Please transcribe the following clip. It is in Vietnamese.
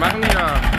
맞네요.